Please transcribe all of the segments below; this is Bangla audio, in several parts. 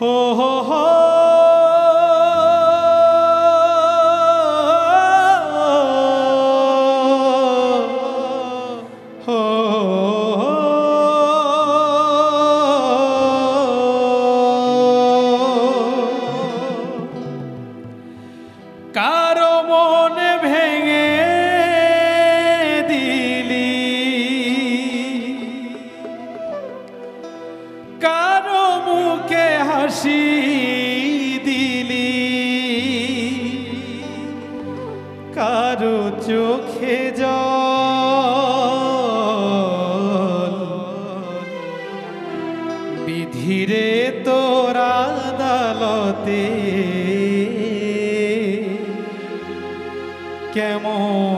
ho ho ho. হাসি দিলি। কারও চোখে জল। বিধিরে তোরা দালতে কেমন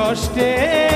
কষ্টে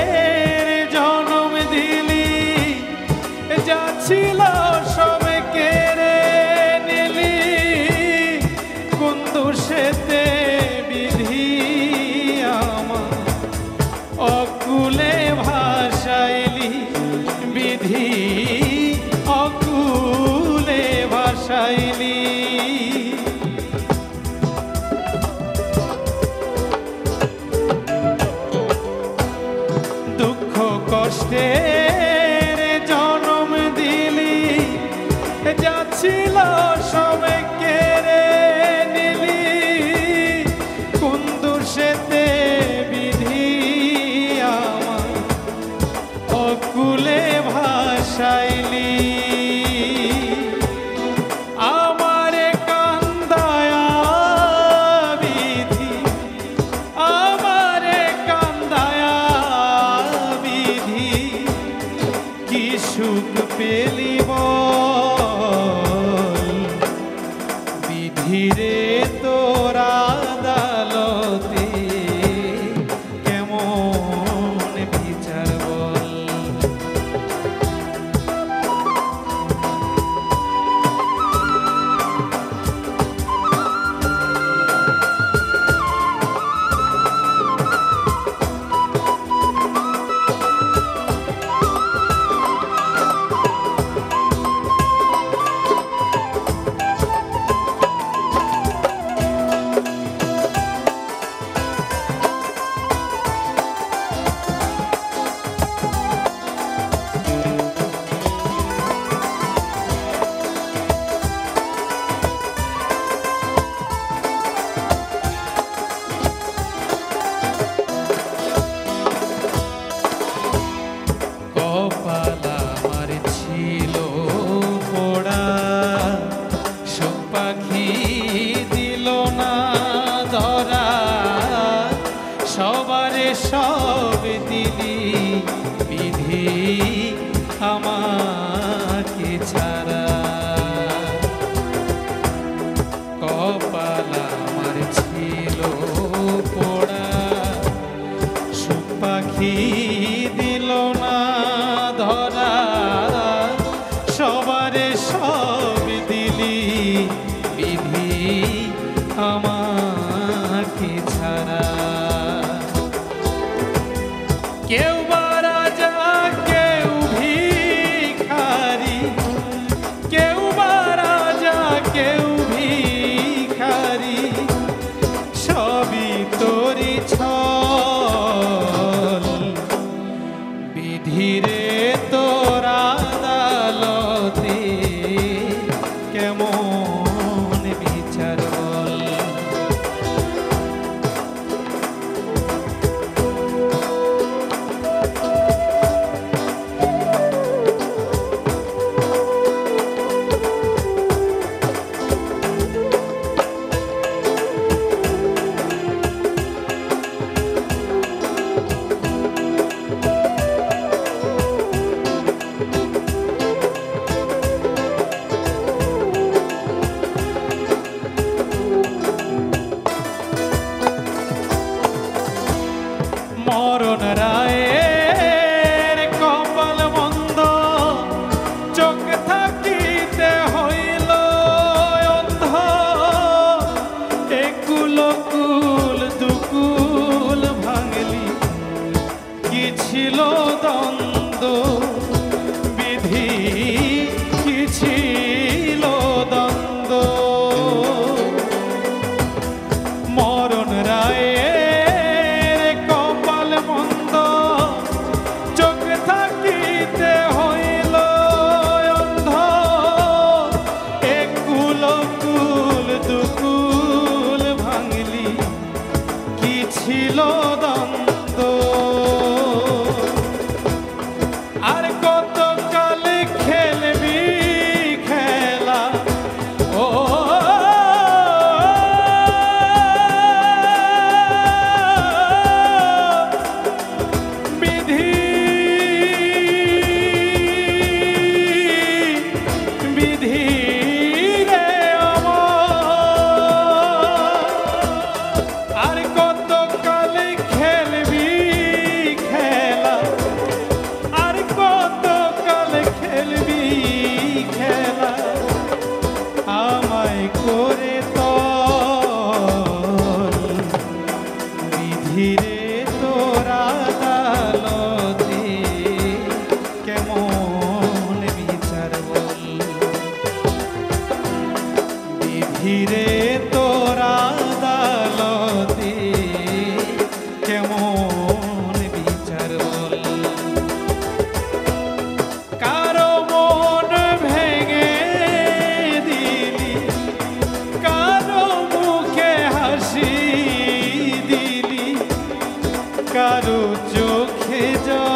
가루 쭉 해져.